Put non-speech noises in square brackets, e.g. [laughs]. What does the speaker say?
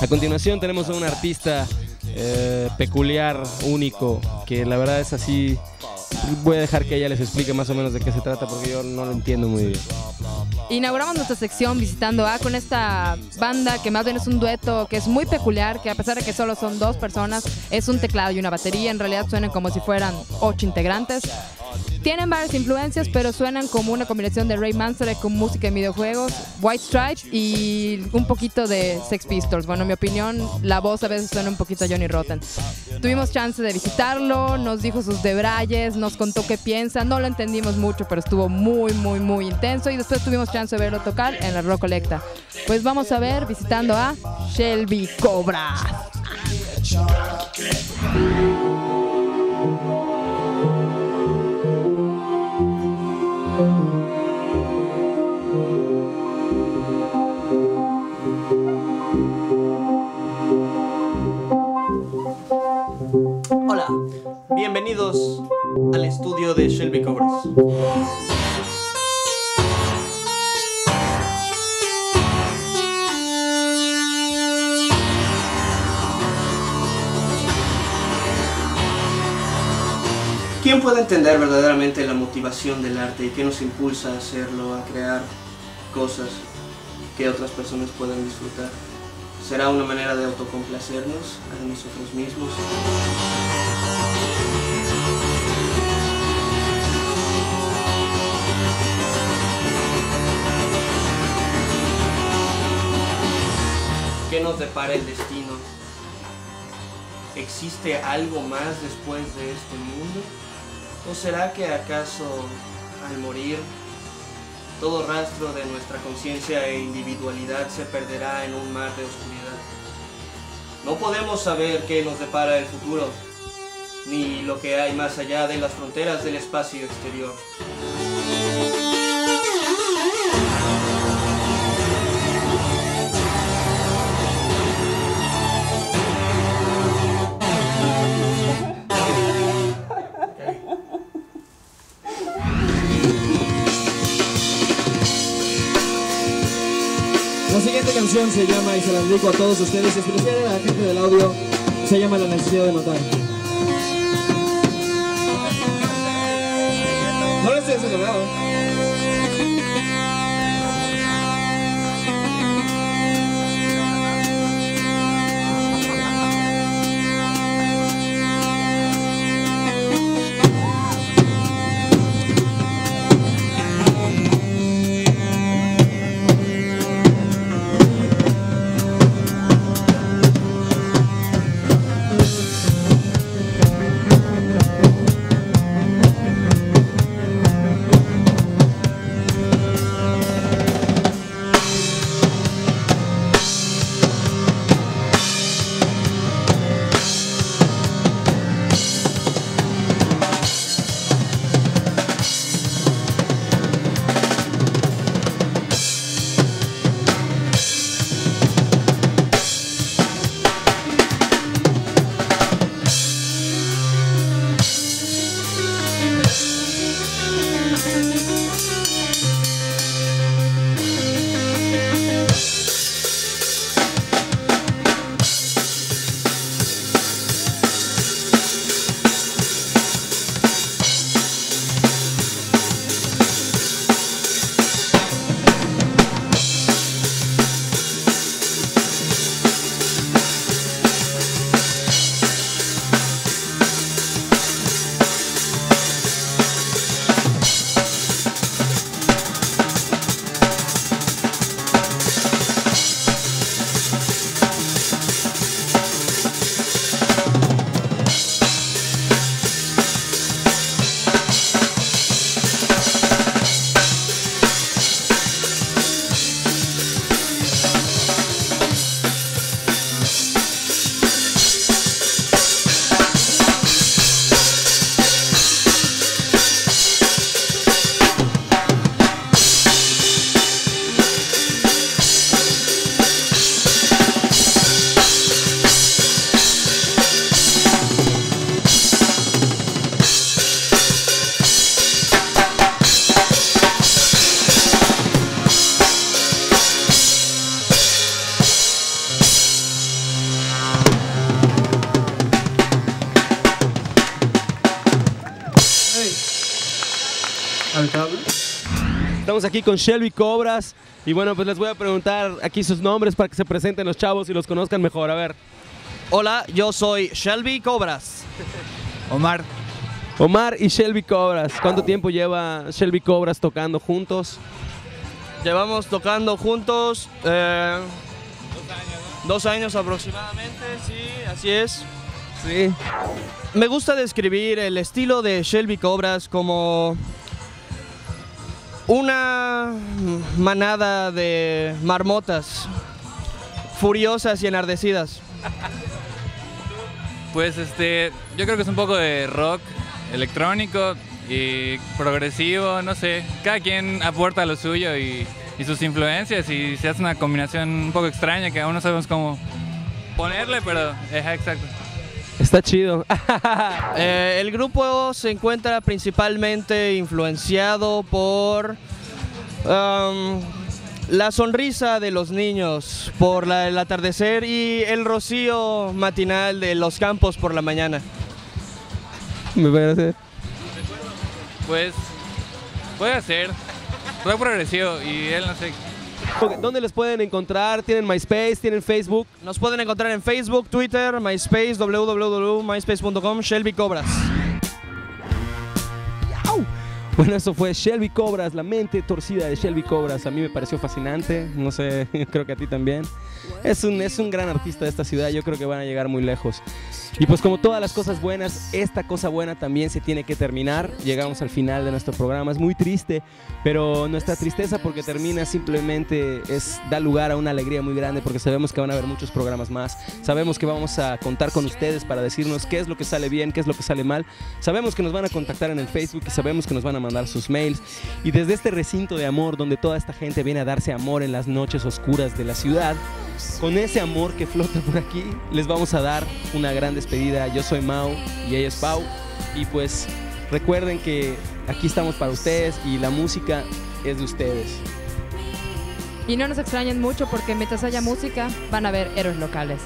A continuación tenemos a un artista eh, peculiar, único, que la verdad es así. Voy a dejar que ella les explique más o menos de qué se trata porque yo no lo entiendo muy bien. Inauguramos nuestra sección visitando A con esta banda que más bien es un dueto que es muy peculiar, que a pesar de que solo son dos personas, es un teclado y una batería, en realidad suenan como si fueran ocho integrantes. Tienen varias influencias, pero suenan como una combinación de Ray Manzarek con música en videojuegos, White Stripes y un poquito de Sex Pistols. Bueno, en mi opinión, la voz a veces suena un poquito a Johnny Rotten. Tuvimos chance de visitarlo, nos dijo sus debrayes, nos contó qué piensa. No lo entendimos mucho, pero estuvo muy, muy, muy intenso. Y después tuvimos chance de verlo tocar en la Rock Colecta. Pues vamos a ver visitando a Shelby Cobra. Bienvenidos al estudio de Shelby Cobras. ¿Quién puede entender verdaderamente la motivación del arte y qué nos impulsa a hacerlo, a crear cosas que otras personas puedan disfrutar? ¿Será una manera de autocomplacernos a nosotros mismos? ¿Qué nos depara el destino? ¿Existe algo más después de este mundo? ¿O será que acaso al morir todo rastro de nuestra conciencia e individualidad se perderá en un mar de oscuridad? No podemos saber qué nos depara el futuro, ni lo que hay más allá de las fronteras del espacio exterior. Se llama, y se la dedico a todos ustedes, especialmente a la gente del audio, se llama La necesidad de matar. No lo estoy haciendo Estamos aquí con Shelby Cobras y bueno, pues les voy a preguntar aquí sus nombres para que se presenten los chavos y los conozcan mejor. A ver. Hola, yo soy Shelby Cobras. Omar. Omar y Shelby Cobras. ¿Cuánto tiempo lleva Shelby Cobras tocando juntos? Llevamos tocando juntos eh, dos años. Dos años aproximadamente, sí, así es. Sí. Me gusta describir el estilo de Shelby Cobras como una manada de marmotas furiosas y enardecidas. pues este, yo creo que es un poco de rock electrónico y progresivo, no sé. Cada quien aporta lo suyo y, sus influencias y se hace una combinación un poco extraña que aún no sabemos cómo ponerle, pero es exacto. Está chido. [laughs] Eh, el grupo se encuentra principalmente influenciado por um, la sonrisa de los niños, por la- el atardecer y el rocío matinal de los campos por la mañana. Me parece. Pues puede ser rock progresivo y él no sé. ¿Dónde les pueden encontrar? ¿Tienen MySpace? ¿Tienen Facebook? Nos pueden encontrar en Facebook, Twitter, MySpace, www.myspace.com, Shelby Cobras. Bueno, eso fue Shelby Cobras, la mente torcida de Shelby Cobras. A mí me pareció fascinante, no sé, [laughs] creo que a ti también. Es un, es un gran artista de esta ciudad, yo creo que van a llegar muy lejos. Y pues como todas las cosas buenas, esta cosa buena también se tiene que terminar. Llegamos al final de nuestro programa, es muy triste, pero nuestra tristeza porque termina simplemente es da lugar a una alegría muy grande porque sabemos que van a haber muchos programas más. Sabemos que vamos a contar con ustedes para decirnos qué es lo que sale bien, qué es lo que sale mal. Sabemos que nos van a contactar en el Facebook y sabemos que nos van a mandar sus mails. Y desde este recinto de amor donde toda esta gente viene a darse amor en las noches oscuras de la ciudad, con ese amor que flota por aquí, les vamos a dar una gran despedida. Yo soy Mau y ella es Pau. Y pues recuerden que aquí estamos para ustedes y la música es de ustedes. Y no nos extrañen mucho porque mientras haya música van a haber héroes locales.